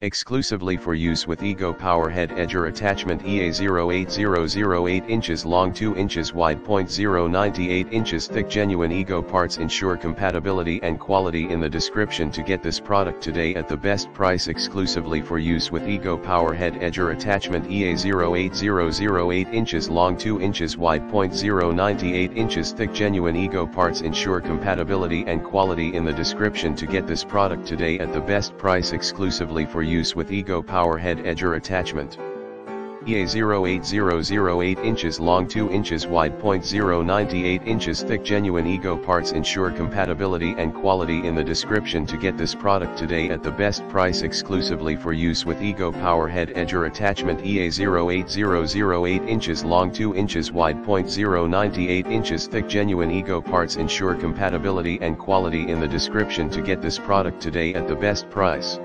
Exclusively for use with Ego Power Head Edger Attachment EA08008 inches long 2 inches wide .098 inches thick. Genuine Ego parts ensure compatibility and quality in the description to get this product today at the best price exclusively for use with Ego Power Head Edger Attachment EA08008 inches long 2 inches wide .098 inches thick. Genuine Ego parts ensure compatibility and quality in the description to get this product today at the best price exclusively for use with Ego Power Head Edger attachment. EA08008 inches long 2 inches wide .098 inches thick. Genuine Ego parts ensure compatibility and quality in the description. To get this product today at the best price exclusively for use with Ego Power Head Edger attachment. EA08008 inches long 2 inches wide .098 inches thick. Genuine Ego parts ensure compatibility and quality in the description. To get this product today at the best price.